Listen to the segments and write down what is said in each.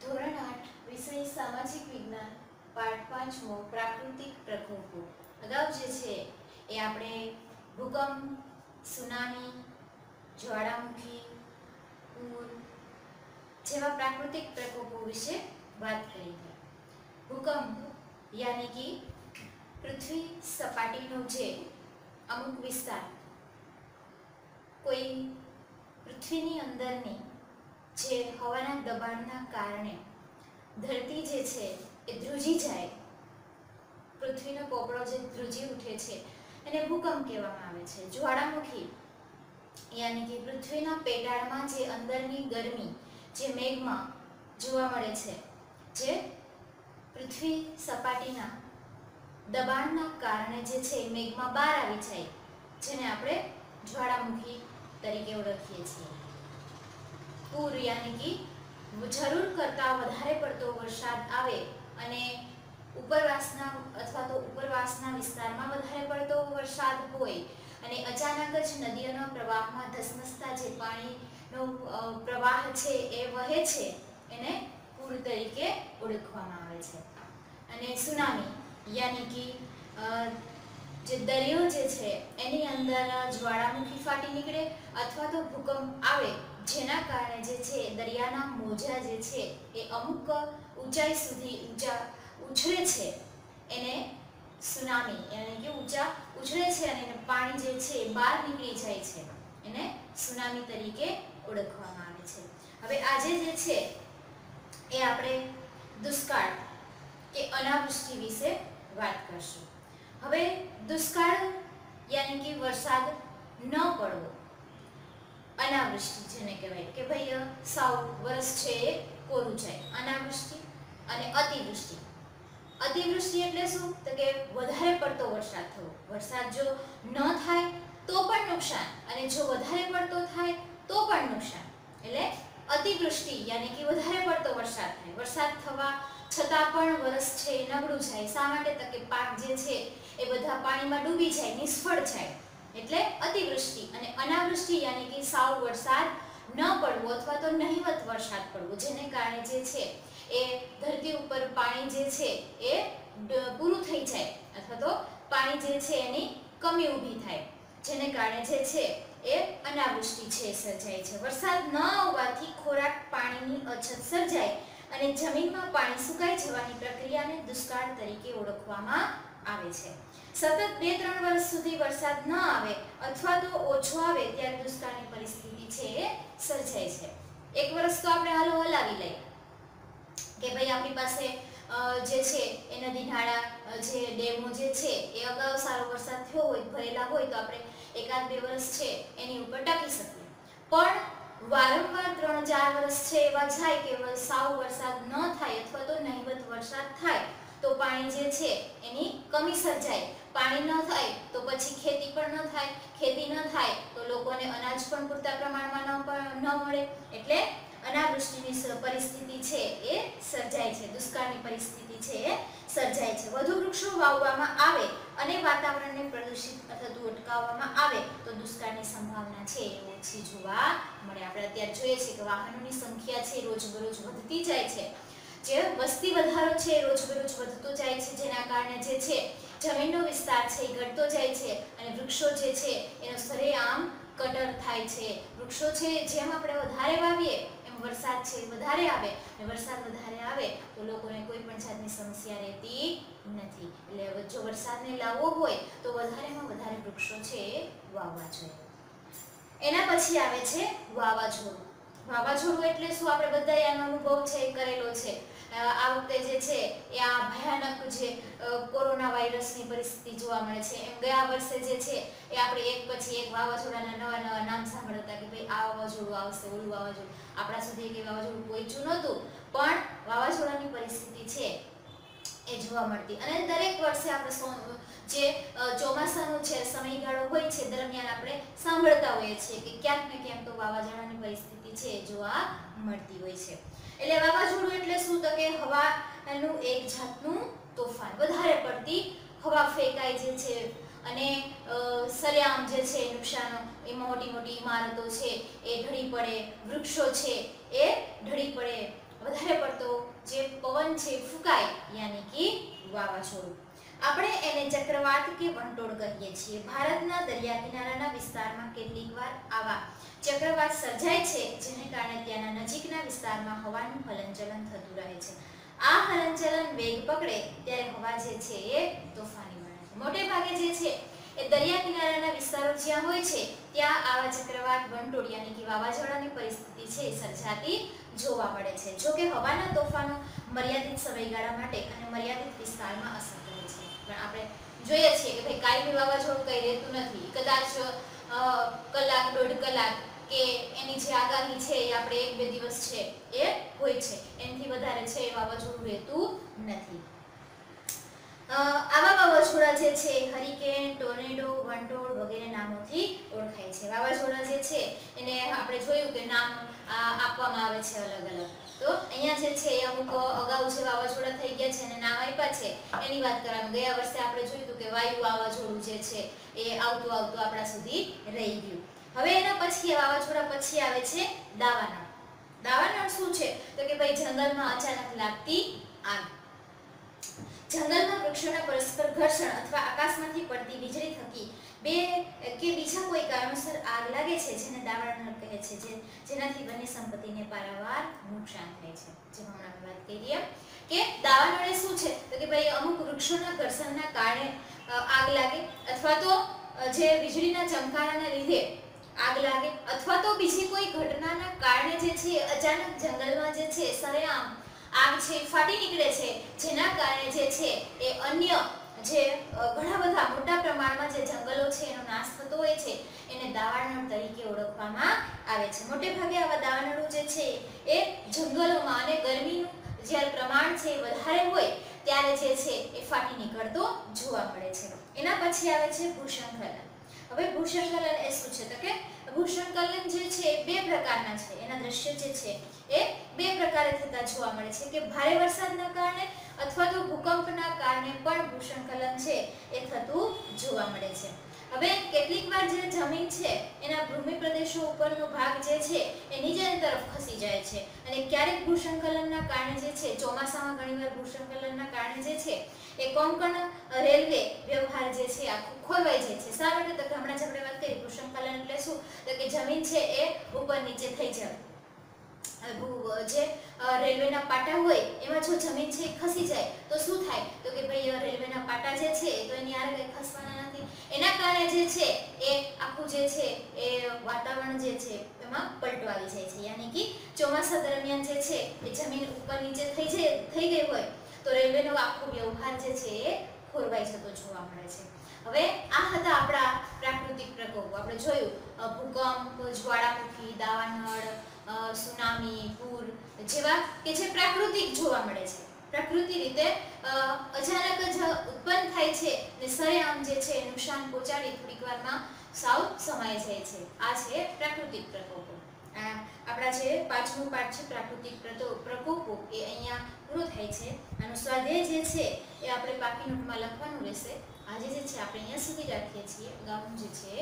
ધોરણ આઠ, વિષય સામાજિક વિજ્ઞાન, પાઠ પાંચમો, પ્રાકૃતિક પ્રકોપો. અગાઉ જે છે એ આપણે ભૂકંપ, સુનામી, જ્વાળામુખી પૂર જેવા પ્રાકૃતિક પ્રકોપો વિશે વાત કરી ભૂકંપ યાની કે પૃથ્વી સપાટીનો જે અમુક વિસ્તાર, કોઈ પૃથ્વીની અંદરની જે હવાના દબાણના કારણે ધરતી જે છે એ ધ્રુજી જાય. પૃથ્વીનો પોપડો જે ધ્રુજી ઉઠે છે એને ભૂકંપ કહેવામાં આવે છે. જ્વાળામુખી યાની કે પૃથ્વીના પેટાળમાં જે અંદરની ગરમી, જે મેઘમાં જોવા મળે છે, જે પૃથ્વી સપાટીના દબાણના કારણે જે છે મેઘમાં બહાર આવી જાય, જેને આપણે જ્વાળામુખી તરીકે ઓળખીએ છીએ. પૂર યાની કે જરૂર કરતાં વધારે પડતો વરસાદ આવે અને ઉપરવાસના અથવા તો ઉપરવાસના વિસ્તારમાં વધારે પડતો વરસાદ હોય અને અચાનક જ નદીઓના પ્રવાહમાં ધસમસતા જે પાણીનો પ્રવાહ છે એ વહે છે, એને પૂર તરીકે ઓળખવામાં આવે છે. અને સુનામી યાની કે જે દરિયો જે છે, એની અંદર જ્વાળામુખી ફાટી નીકળે અથવા તો ભૂકંપ આવે જેના કારણે જે છે, દરિયાના મોજા જે છે, એ અમુક ઊંચાઈ સુધી ઊંચા ઉછળે છે. એને સુનામી એટલે કે ઊંચા ઉછળે છે અને એને પાણી જે છે બહાર નીકળી જાય છે. એને સુનામી તરીકે ઓળખવામાં આવે છે. હવે આજે જે છે, એ આપણે દુષ્કાળ કે અનાવૃષ્ટિ વિશે વાત કરશું. હવે દુષ્કાળ યાની કે વરસાદ ન પડવો અનાવૃષ્ટિ જેને કહેવાય કે ભાઈ સાવ વરસ છે એ કોરું જાય અનાવૃષ્ટિ અને અતિવૃષ્ટિ. અતિવૃષ્ટિ એટલે શું? તો કે વધારે પડતો વરસાદ થવો. વરસાદ જો ન થાય, તો પણ નુકસાન. અને જો વધારે પડતો થાય, તો પણ નુકસાન. એટલે અતિવૃષ્ટિ યાની કે વધારે પડતો વરસાદ થાય. વરસાદ થવા છતાં પણ વરસ છે નબળું જાય. શા માટે? તો કે પાક જે છે એ બધા પાણીમાં ડૂબી જાય, નિષ્ફળ જાય. એટલે અતિવૃષ્ટિ અને અનાવૃષ્ટિ યાની કે સાવ વરસાદ ન પડવો અથવા તો નહીવત વરસાદ પડવો, જેને કારણે જે છે એ ધરતી ઉપર પાણી જે છે એ પૂરું થઈ જાય અથવા તો પાણી જે છે એની કમી ઊભી થાય, જેને કારણે જે છે એ અનાવૃષ્ટિ છે, સર્જાય છે. વરસાદ ન આવવાથી ખોરાક પાણીની અછત સર્જાય અને જમીનમાં પાણી સુકાઈ જવાની પ્રક્રિયાને દુષ્કાળ તરીકે ઓળખવામાં આવે છે. સતત બે ત્રણ વર્ષ સુધી વરસાદ ન આવે અથવા તો ઓછો આવે ત્યારે દુષ્કાળની પરિસ્થિતિ છે એ સર્જાય છે. એક વર્ષ તો આપણે હાલો હલાવી લઈએ કે ભાઈ આપણી પાસે જે છે એ નદી નાળા જે ડેમો જે છે એ અગાઉ સારો વરસાદ થયો હોય, ભરેલા હોય તો આપણે એકાદ બે વર્ષ છે એની ઉપર ટકી શકીએ. પણ વારંવાર ત્રણ ચાર વર્ષ છે એવા જાય કે સાવ વરસાદ ન થાય અથવા તો નહિવત વરસાદ થાય, તો પાણી જે છે એની કમી સર્જાય. પાણી ન થાય તો પછી ખેતી પણ ન થાય. ખેતી ન થાય તો લોકોને અનાજ પણ પૂરતા પ્રમાણમાં ન ન મળે. એટલે અનાવૃષ્ટિની પરિસ્થિતિ છે એ સર્જાય છે, દુષ્કાળની પરિસ્થિતિ છે એ સર્જાય છે. વધુ વૃક્ષો વાવવામાં આવે અને વાતાવરણને પ્રદૂષિત થતું અટકાવવામાં આવે તો દુષ્કાળની સંભાવના છે. એ ઓછી જોવા મળે. આપણે અત્યારે જોઈએ છીએ કે વાહનોની સંખ્યા છે રોજબરોજ વધતી જાય છે. જે વસ્તી વધારો છે રોજબરોજ વધતો જાય છે. જેના કારણે જે છે જમીનનો વિસ્તાર છે એ ઘટતો જાય છે અને વૃક્ષો જે છે એનો સરેઆમ કટર થાય છે. વૃક્ષો છે જેમ આપણે વધારે વાવીએ વરસાદ છે વધારે આવે અને વરસાદ વધારે આવે તો લોકોને કોઈ પણ જાતની સમસ્યા રહેતી નથી. એટલે જો વરસાદને લાવવો હોય તો વધારેમાં વધારે વૃક્ષો છે એ વાવવા જોઈએ એના પછી આવે છે વાવાઝોડું. વાવાઝોડું એટલે શું? આપણે બધા આનો અનુભવ છે એ કરેલો છે. આ વખતે જે છે એ આ ભયાનક જે કોરોના વાયરસની પરિસ્થિતિ જોવા મળે છે. એમ ગયા વર્ષે જે છે એ આપણે એક પછી એક વાવાઝોડાના નવા નવા નામ સાંભળતા કે ભાઈ આ વાવાઝોડું આવશે, ઓલું વાવાઝોડું. આપણા સુધી કે વાવાઝોડું પહોંચ્યું નહોતું, પણ વાવાઝોડાની પરિસ્થિતિ છે એ જોવા મળતી. અને દરેક વર્ષે આપણે જે ચોમાસાનો છે સમયગાળો હોય છે, દરમિયાન આપણે સાંભળતા હોઈએ છીએ કે ક્યાંક ને ક્યાંક તો વાવાઝોડાની પરિસ્થિતિ છે એ જોવા મળતી હોય છે. એટલે વાવાઝોડું એટલે શું? તો કે હવાનું એક જાતનું તોફાન. વધારે પડતી હવા ફેંકાય જે છે અને સરેઆમ જે છે, નુકસાન એ મોટી મોટી ઇમારતો છે, એ ઢળી પડે, વૃક્ષો છે, એ ઢળી પડે. વધારે પડતો જે પવન છે ફૂંકાય, યાની કે વાવાઝોડું. આપણે એને ચક્રવાત કે વંટોળ કહીએ છીએ. ભારતના દરિયા કિનારાના વિસ્તારમાં કેટલીક વાર આવા ચક્રવાત સર્જાય છે, જેને કારણે ત્યાંના નજીકના વિસ્તારમાં હવાનું હલનચલન થતું રહે છે. આ હલનચલન વેગ પકડે ત્યારે હવા જે છે એ તોફાની બને છે. મોટે ભાગે જે છે એ દરિયા કિનારાના વિસ્તારો જ્યાં હોય છે, ત્યાં આવા ચક્રવાત, વંટોળ યાની કે વાવાઝોડાની પરિસ્થિતિ છે સર્જાતી જોવા મળે છે. જો કે હવાના તોફાનો મર્યાદિત સમયગાળા માટે અને મર્યાદિત વિસ્તારમાં અસર પણ આપણે જોઈએ છીએ કે ભાઈ કાયમી વાવાઝોડું કઈ રહેતું નથી. કદાચ કલાક, દોઢ કલાક કે એની જે આગાહી છે એ આપણે એક બે દિવસ છે એ હોય છે. એનાથી વધારે છે એ વાવાઝોડું રહેતું નથી. આવા વાવાઝોડા જે છે, હરિકેન, ટોર્નેડો વંટોળ વગેરે નામોથી ઓળખાય છે. વાવાઝોડા જે છે એને આપણે જોયું કે નામ આપવામાં આવે છે અલગ અલગ તો અહીંયા જે છે અમુક અગાઉ જે વાવાઝોડા થઈ ગયા છે અને નામ આપ્યા છે, એની વાત કરવામાં ગયા વર્ષે આપણે જોયું હતું કે વાયુ વાવાઝોડું જે છે એ આવતું આવતું આપણા સુધી રહી ગયું. હવે એના પછી વાવાઝોડા પછી આવે છે દાવાનળ. દાવાનળ શું છે? તો કે ભાઈ જંગલમાં અચાનક લાગતી આગ. જંગલમાં વૃક્ષોના પરસ્પર ઘર્ષણ અથવા આકાશમાંથી પડતી વીજળી થકી બે કે બીજા કોઈ કારણોસર આગ લાગે છે, જેને દાવાનળ કહે છે, જે જેનાથી વન્ય સંપત્તિને પારાવાર નુકસાન થાય છે. જેમાં હમણાં વાત કરી કે દાવાનળે શું છે? તો કે ભાઈ અમુક વૃક્ષોના ઘર્ષણના કારણે આગ લાગે અથવા તો જે વીજળીના ચમકારાના લીધે આગ લાગે અથવા તો બીજી કોઈ ઘટનાના કારણે જે છે, અચાનક જંગલમાં જે છે, સરેઆમ આગ છે, ફાટી નીકળે છે. જેના કારણે જે છે એ અન્ય જે ઘણા બધા મોટા પ્રમાણમાં જે જંગલો છે, એનો નાશ થતો હોય છે, એને દાવાનળ તરીકે ઓળખવામાં આવે છે. મોટે ભાગે આવા દાવાનળો જે છે એ જંગલોમાં અને ગરમીનું જ્યારે પ્રમાણ છે એ વધારે હોય, ત્યારે જે છે એ ફાટી નીકળતો જોવા મળે છે. એના પછી આવે છે ભૂસંકલન હવે ભૂસંકલન એ શું છે? તો કે ભૂસંકલન જે છે એ બે પ્રકારના છે. એના દ્રશ્ય જે છે એ બે પ્રકારે થતા જોવા મળે છે. કે ભારે વરસાદના કારણે અથવા તો ભૂકંપના કારણે પણ ભૂસંકલન છે એ થતું જોવા મળે છે. હવે કેટલીક વાર જે જમીન છે, એના ભૂમિ પ્રદેશો ઉપરનો ભાગ જે છે એ નીચેની તરફ ખસી જાય છે. અને ક્યારેક ભૂસંકલનના કારણે જે છે, ચોમાસામાં ઘણીવાર ભૂસંકલનના કારણે જે છે, એ કોંકણ રેલવે વ્યવહાર જે છે, આખું ખોરવાઈ જાય છે. શા માટે? તો હમણાં જ આપણે વાત કરી ભૂસંકલન એટલે શું? તો કે જમીન છે, એ ઉપર નીચે થઈ જાય જે રેલવેના પાટા હોય, એમાં જો જમીન છે ખસી જાય, તો શું થાય? તો કે ભાઈ રેલવેના પાટા જે છે તો એની આરે કંઈ ખસવાના નથી. એના કારણે જે છે, એ આખું જે છે, એ વાતાવરણ જે છે, એમાં પલટો આવી જાય છે. યાની કે ચોમાસા દરમિયાન જે છે, એ જમીન ઉપર નીચે થઈ જાય, થઈ ગઈ હોય, તો રેલવેનો આખો વ્યવહાર જે છે, એ ખોરવાઈ જતો જોવા મળે છે. હવે આ હતા આપણા પ્રાકૃતિક પ્રકોપો. આપણે જોયું ભૂકંપ, જ્વાળામુખી, દાવાનળ સુનામી, પૂર જેવા કે જે પ્રાકૃતિક જોવા મળે છે. પ્રકૃતિ રીતે અચાનક જ ઉત્પન્ન થાય છે ને સરેઆમ જે છે નુકસાન પહોંચાડી થોડીક વારમાં સાવ સમાઈ જાય છે. આ છે પ્રાકૃતિક પ્રકોપો. આપણા જે પાંચમું પાઠ છે પ્રાકૃતિક પ્રકોપો એ અહીંયા પૂરો થાય છે. આનો સ્વાધ્યાય જે છે એ આપણે પાકી નોટમાં લખવાનું રહેશે. આજે જે છે આપણે અહીંયા સુધી રાખીએ છીએ. અગાઉનું જે છે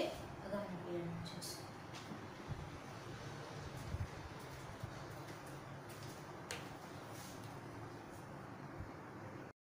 અગાઉના પીરિયડમાં જોઈશું